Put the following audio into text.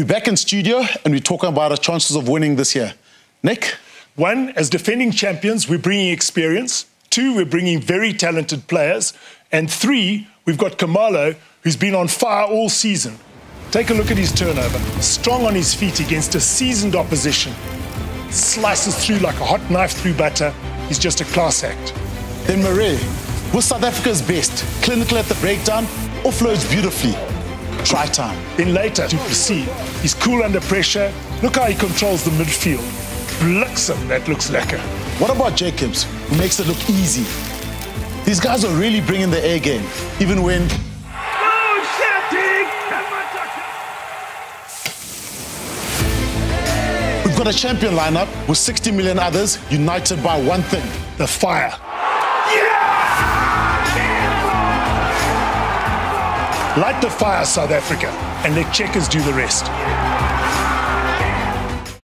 We're back in studio and we're talking about our chances of winning this year. Nick? One, as defending champions, we're bringing experience. Two, we're bringing very talented players. And three, we've got Kamalo, who's been on fire all season. Take a look at his turnover. Strong on his feet against a seasoned opposition. Slices through like a hot knife through butter. He's just a class act. Then Marais, with South Africa's best, clinical at the breakdown, offloads beautifully. Try time. Then later, to proceed. He's cool under pressure. Look how he controls the midfield. Bliksem, that looks lekker. What about Jacobs, who makes it look easy? These guys are really bringing the A game, even when We've got a champion lineup with 60 million others united by one thing the fire. Light the fire, South Africa, and let checkers do the rest.